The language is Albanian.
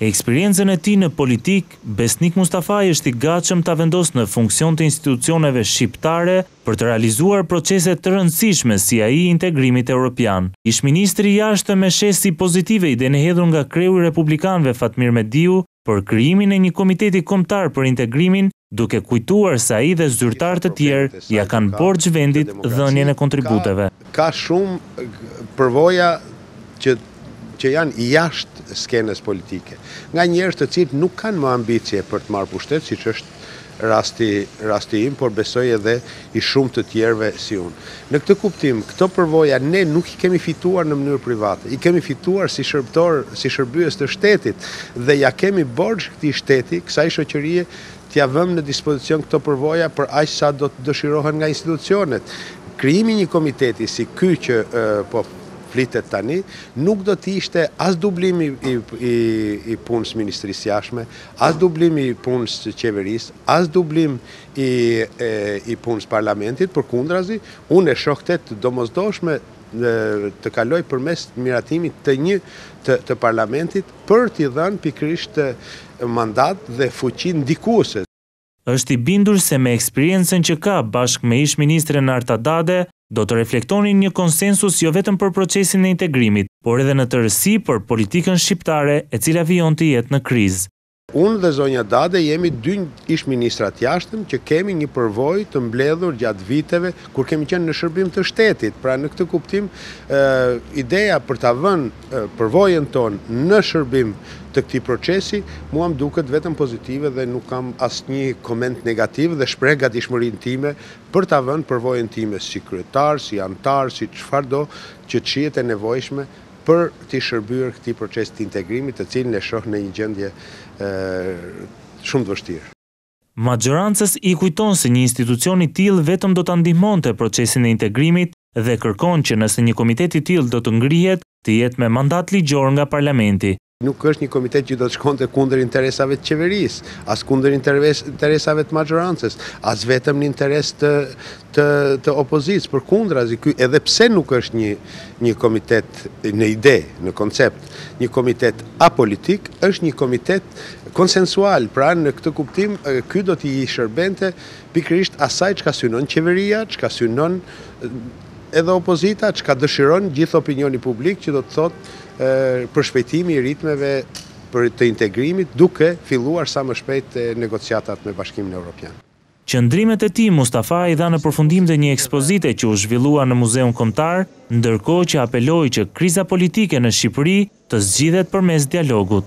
Eksperiencën e tij në politikë, Besnik Mustafaj është i gatshëm ta vendosë në funksion të institucioneve shqiptare për të realizuar procese të rëndësishme si ai i integrimit europian. Ish-ministri i Jashtëm e sheh si pozitive idenë e hedhur nga kreu i republikanëve Fatmir Mediu për krijimin e një Komiteti Kombëtar për Integrimin, duke kujtuar se ai dhe zyrtarë të tjerë ia kanë borxh vendit dhënien e kontributeve. Ka shumë përvoja që që janë jashtë skenës politike, nga njerëz të cilët nuk kanë më ambicie për të marrë pushtet, siç është rasti rasti im, por besoj edhe i shumë të tjerëve si unë. Në këtë kuptim, këto përvoja ne nuk i kemi fituar në mënyrë private, i kemi fituar si shërbëtorë, si shërbyes të shtetit dhe ia kemi borxh këtij shteti, kësaj shoqërie t'ia vëmë në dispozicion këto përvoja për aq sa do të dëshirohen nga institucionet. Krijimi i një komiteti si ky që po flitet tani nuk do të ishte as dublim i i punës së Ministrisë së Jashtme, As dublim i punës së qeverisë, as dublim i i punës së parlamentit, përkundrazi, unë e shoh atë të domosdoshme të kalojë përmes miratimit të një të të parlamentit për t'i dhënë pikërisht mandat dhe fuqi ndikuese. është i bindur se me eksperiencën që ka bashkë me ish-ministren Arta Dade, do të reflektonin një konsensus jo vetëm për procesin e integrimit, por edhe në tërësi për politikën shqiptare e cila vijon të jetë në krizë. Unë dhe zonja Dade jemi dy ish-ministra të Jashtëm që kemi një përvojë të mbledhur gjatë viteve kur kemi qenë në shërbim të shtetit, pra në këtë kuptim ideja për ta vënë, përvojën tonë në shërbim të këtij procesi, mua më duket vetëm pozitive dhe nuk kam asnjë koment negativ dhe shpreh gatishmërinë time për ta vënë përvojën time si kryetar, si anëtar, si çfarëdo që të shihet e nevojshme për t'i shërbyer këtij procesi të integrimit, të cilin e shoh në një gjendje shumë të vështirë. Maxhorancës i kujton se një institucion i tillë vetëm do ta ndihmonte procesin e integrimit dhe kërkon që nëse një komitet i tillë do të ngrihet, të jetë me mandat ligjor nga parlamenti. Nuk është një komitet që do të shkonte kundër interesave të qeverisë, as kundër interesave të maxhorancës, as vetëm në interes të të opozitës, përkundrazi, ky edhe pse nuk është një një komitet në ide, në koncept, Një komitet apolitik është një komitet konsensual, pra në këtë kuptim ky do t'i shërbente pikërisht asaj çka synon qeveria, çka synon edhe opozita, çka dëshiron gjithë opinioni publik që do të thotë përshpejtimi i ritmeve për të integrimit duke filluar sa më shpejt negociatat me Bashkimin Europian. Qëndrimet e tij, Mustafa i dha në përfundim të një ekspozite që u zhvillua në Muzeun Kombëtar, ndërkohë që apeloi që kriza politike në Shqipëri të zgjidhet përmes dialogut.